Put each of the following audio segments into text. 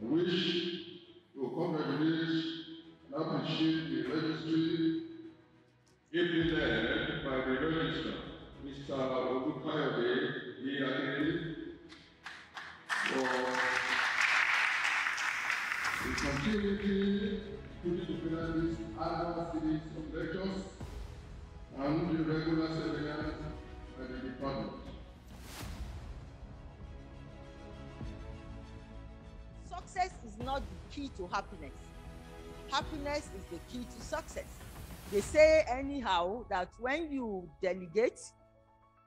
Wish to congratulate and appreciate the registry ably led by the registrar, Mr. Obukayode Iyadele, for the continuity putting together these annual series of lectures and the regular seminars by the department. Not the key to happiness. Happiness is the key to success. They say anyhow that when you delegate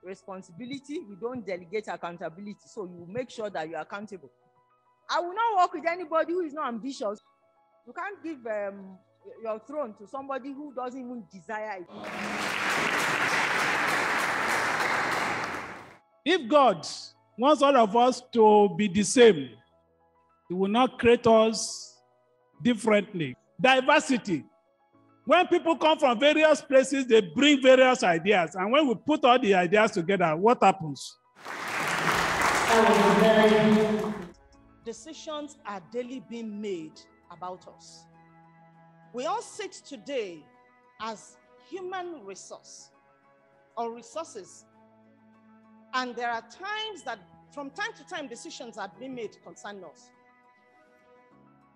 responsibility, you don't delegate accountability. So you make sure that you're accountable. I will not work with anybody who is not ambitious. You can't give um, your throne to somebody who doesn't even desire it. If God wants all of us to be the same, He will not create us differently. Diversity. When people come from various places, they bring various ideas. And when we put all the ideas together, what happens? decisions are daily being made about us. We all sit today as human resource or resources. And there are times that from time to time decisions are being made concerning us.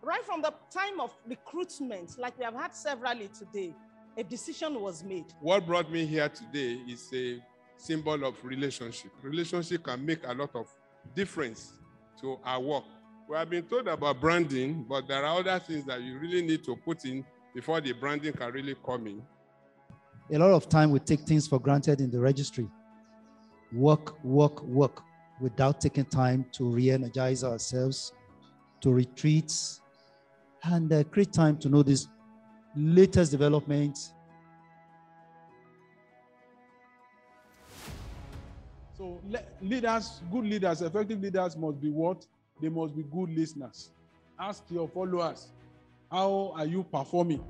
Right from the time of recruitment, like we have had severally today, a decision was made. What brought me here today is a symbol of relationship. Relationship can make a lot of difference to our work. We have been told about branding, but there are other things that you really need to put in before the branding can really come in. A lot of time we take things for granted in the registry. Work, work, work without taking time to re energize ourselves, to retreats, and uh, create time to know these latest developments. So le- leaders, good leaders, effective leaders must be what? They must be good listeners. Ask your followers, how are you performing?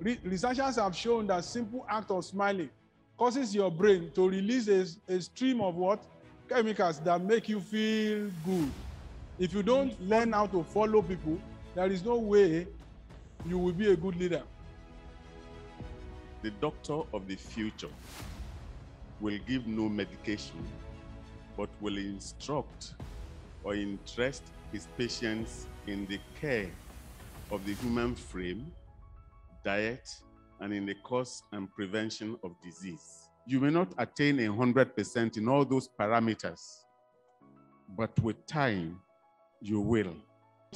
Re- researchers have shown that simple act of smiling causes your brain to release a, a stream of what? Chemicals that make you feel good. If you don't learn how to follow people, there is no way you will be a good leader. The doctor of the future will give no medication, but will instruct or interest his patients in the care of the human frame, diet, and in the cause and prevention of disease. You may not attain a 100% in all those parameters, but with time, you will.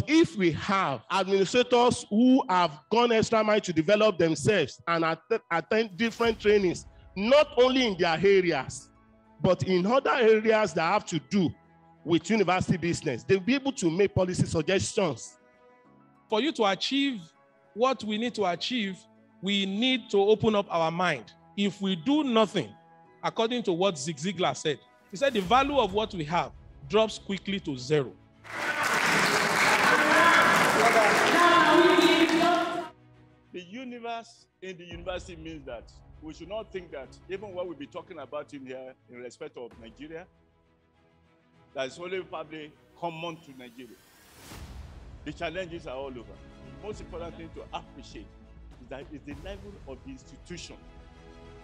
If we have administrators who have gone extra mile to develop themselves and att- attend different trainings, not only in their areas, but in other areas that have to do with university business, they'll be able to make policy suggestions. for you to achieve what we need to achieve, we need to open up our mind. If we do nothing, according to what Zig Ziglar said, he said the value of what we have drops quickly to zero. The universe in the university means that we should not think that even what we'll be talking about in here in respect of Nigeria, that is only probably common to Nigeria. The challenges are all over. The most important thing to appreciate is that it's the level of the institution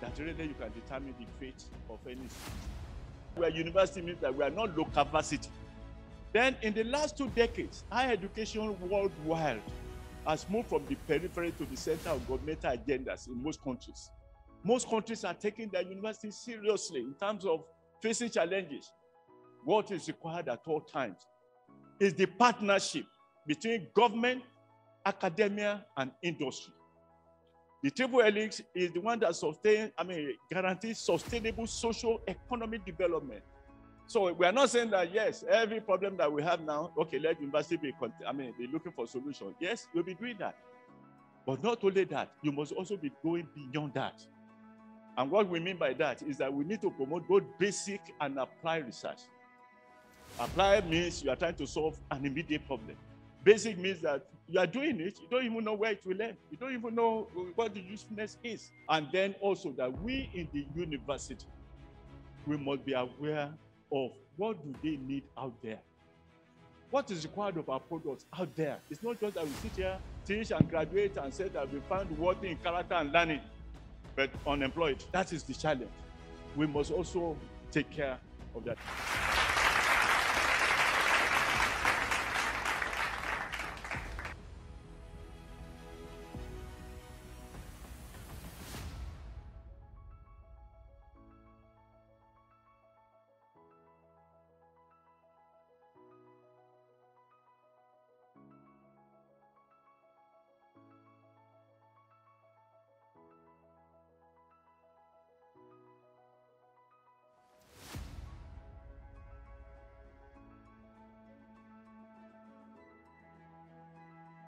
that really you can determine the fate of any institution. Where university means that we are not local varsity. Then in the last two decades, higher education worldwide has moved from the periphery to the center of governmental agendas in most countries. Most countries are taking their universities seriously in terms of facing challenges. What is required at all times is the partnership between government, academia, and industry. The triple helix is the one that sustain, I mean, guarantees sustainable social economic development. So we are not saying that yes, every problem that we have now, okay, let university be, I mean, be looking for solution. Yes, we'll be doing that. But not only that, you must also be going beyond that. And what we mean by that is that we need to promote both basic and applied research. Applied means you are trying to solve an immediate problem. Basic means that you are doing it, you don't even know where it will end. You don't even know what the usefulness is. And then also that we in the university, we must be aware of what do they need out there. what is required of our products out there. It's not just that we sit here, teach and graduate and say that we found worthy in character and learning, but unemployed. That is the challenge. We must also take care of that.